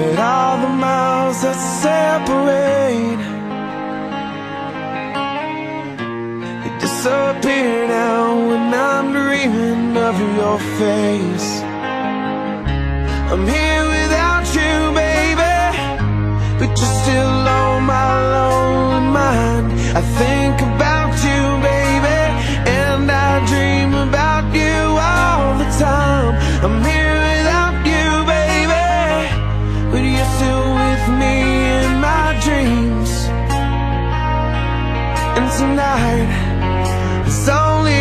But all the miles that separate They disappear now when I'm dreaming of your face. I'm here without you, baby But you're still on my lonely mind. I think It's only